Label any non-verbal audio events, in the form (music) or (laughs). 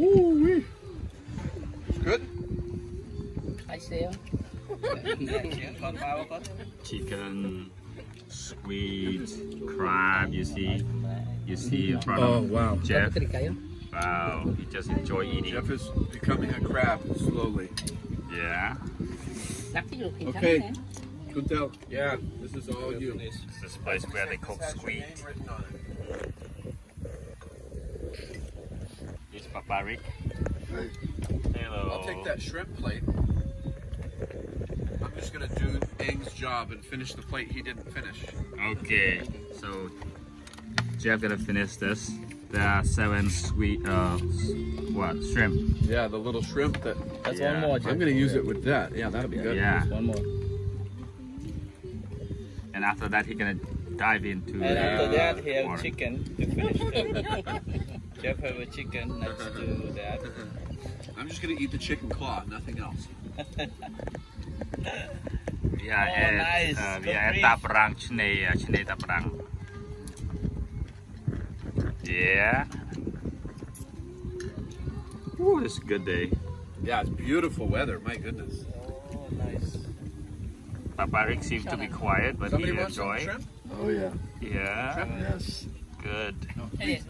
Ooh, It's good. Hãy xéo. chicken, squid, crab. You see, you see in front Oh, of wow. Jeff. Wow, he just enjoy eating. Jeff is becoming a crab slowly. Yeah, Lắc cái ruột thì Okay. thắng. Good tell. Yeah, this is all you. this is the place where they cook squid. It's Papa Rick. Hello. I'll take that shrimp plate. I'm just gonna do Ang's job and finish the plate he didn't finish. Okay, so Jeff gonna finish this. There are seven sweet, uh, what shrimp? Yeah, the little shrimp that That's Yeah. one more. I'm gonna use it with that. Yeah, that'll be good. Yeah, One more. and after that he gonna dive into And the after that, he have water. chicken to finish it. (laughs) Jeff have a chicken next to that. I'm just gonna eat the chicken claw, nothing else. Yeah, Oh, at, nice. uh, Good yeah, at brief. Tabarang, Chennai, uh, Chennai Tabarang. Yeah. Ooh, it's a good day. Yeah, it's beautiful weather. My goodness. Oh, nice. Papa Rick seems to be quiet, but Somebody he want some enjoy. Oh yeah. Yeah, Shrimp? Yes. good. Yes,